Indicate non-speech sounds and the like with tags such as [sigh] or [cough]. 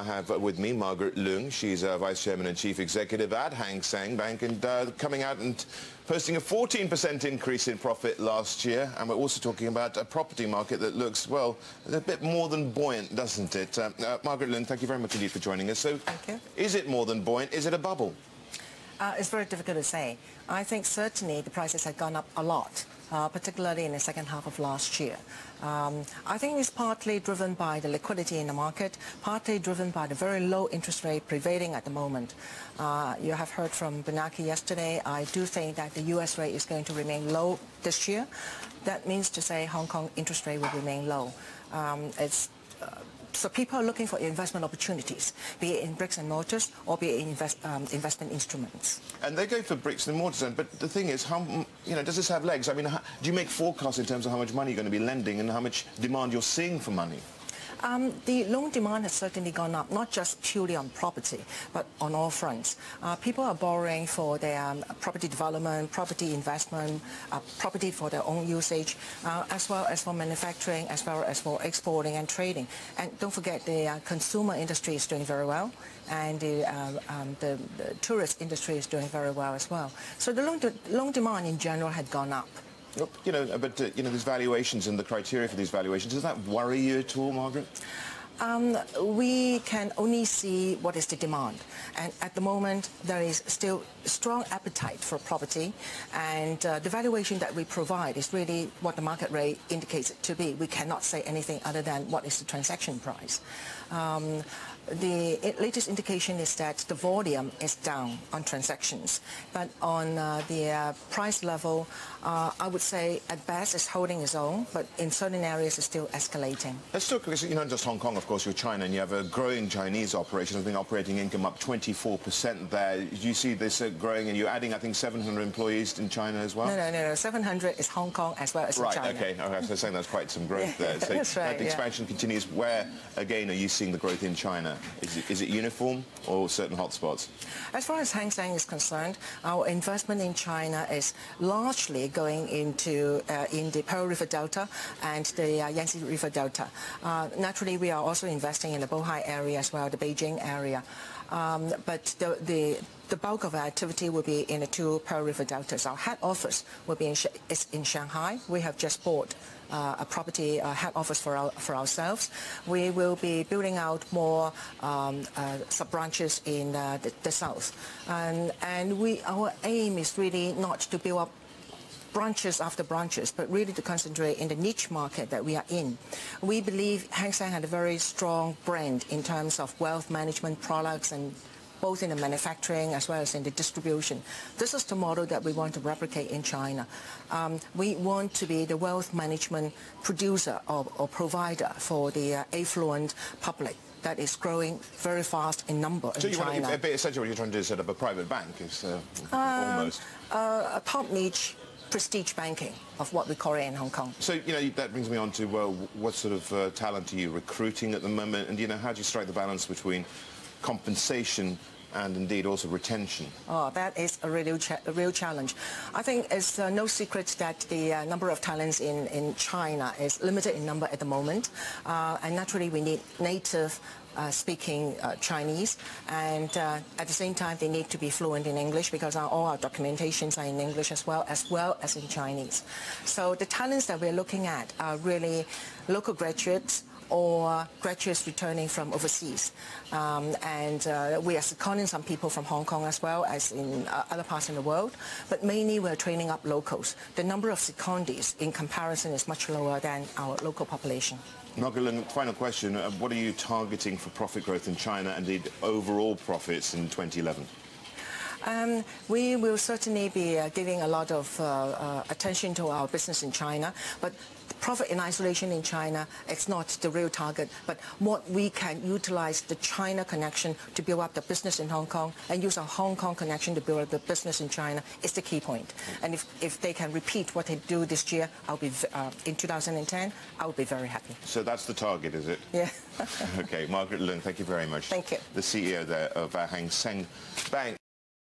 I have with me Margaret Leung. She's uh, Vice Chairman and Chief Executive at Hang Seng Bank and uh, coming out and posting a 14% increase in profit last year. And we're also talking about a property market that looks, well, a bit more than buoyant, doesn't it? Uh, uh Margaret Leung, thank you very much indeed for joining us. So thank you. is it more than buoyant? Is it a bubble? Uh, it's very difficult to say. I think certainly the prices have gone up a lot, uh, particularly in the second half of last year. Um, I think it's partly driven by the liquidity in the market, partly driven by the very low interest rate prevailing at the moment. Uh, you have heard from Bernanke yesterday. I do think that the U.S. rate is going to remain low this year. That means to say Hong Kong interest rate will remain low. Um, it's uh, so people are looking for investment opportunities, be it in bricks and mortars or be it in invest, um, investment instruments. And they go for bricks and mortars, but the thing is, how, you know, does this have legs? I mean, how, do you make forecasts in terms of how much money you're going to be lending and how much demand you're seeing for money? Um, the loan demand has certainly gone up, not just purely on property, but on all fronts. Uh, people are borrowing for their um, property development, property investment, uh, property for their own usage, uh, as well as for manufacturing, as well as for exporting and trading. And don't forget, the uh, consumer industry is doing very well, and the, um, um, the, the, tourist industry is doing very well as well. So the loan, de loan demand in general had gone up. You know, but, uh, you know, these valuations and the criteria for these valuations, does that worry you at all, Margaret? Um, we can only see what is the demand. And at the moment, there is still strong appetite for property. And uh, the valuation that we provide is really what the market rate indicates it to be. We cannot say anything other than what is the transaction price. Um, the latest indication is that the volume is down on transactions, but on uh, the uh, price level, uh, I would say at best it's holding its own, but in certain areas it's still escalating. Let's talk, because you know, just Hong Kong, of course, you're China, and you have a growing Chinese operation. I think operating income up 24% there. You see this uh, growing, and you're adding, I think, 700 employees in China as well? No, no, no, no. 700 is Hong Kong as well as right, China. Right, okay. okay. So saying that's quite some growth [laughs] there. So that's right, that expansion yeah. continues. Where, again, are you seeing the growth in China? Is it, is it uniform or certain hotspots? As far as Hang Seng is concerned, our investment in China is largely going into uh, in the Pearl River Delta and the uh, Yangtze River Delta. Uh, naturally, we are also investing in the Bohai area as well, the Beijing area. Um, but the, the, the bulk of our activity will be in the two Pearl River deltas. Our head office will be in, is in Shanghai. We have just bought uh, a property uh, head office for, our, for ourselves. We will be building out more um, uh, sub-branches in uh, the, the, south. And, and we, our aim is really not to build up branches after branches, but really to concentrate in the niche market that we are in. We believe Hang Seng had a very strong brand in terms of wealth management products and both in the manufacturing as well as in the distribution. This is the model that we want to replicate in China. Um, we want to be the wealth management producer or, or provider for the uh, affluent public that is growing very fast in number so in China. Want, essentially what you're trying to do is set up a private bank, is uh, um, almost. Uh, a top niche prestige banking of what we call it in Hong Kong. So, you know, that brings me on to, well, what sort of uh, talent are you recruiting at the moment? And, you know, how do you strike the balance between compensation and indeed also retention? Oh, that is a real, a real challenge. I think it's uh, no secret that the uh, number of talents in, in China is limited in number at the moment. Uh, and naturally, we need native uh, speaking uh, Chinese, and uh, at the same time they need to be fluent in English because our, all our documentations are in English as well, as well as in Chinese. So the talents that we're looking at are really local graduates or graduates returning from overseas. Um, and uh, we are seconding some people from Hong Kong as well as in uh, other parts in the world. But mainly we're training up locals. The number of secondees in comparison is much lower than our local population. Margaret, final question. Uh, what are you targeting for profit growth in China and indeed overall profits in 2011? Um, we will certainly be uh, giving a lot of uh, uh, attention to our business in China, but profit in isolation in China, it's not the real target, but what we can utilize the China connection to build up the business in Hong Kong and use our Hong Kong connection to build up the business in China is the key point. And if, if they can repeat what they do this year, I'll be, uh, in 2010, I'll be very happy. So that's the target, is it? Yeah. [laughs] okay, Margaret Leung, thank you very much. Thank you. The CEO there of uh, Hang Seng Bank.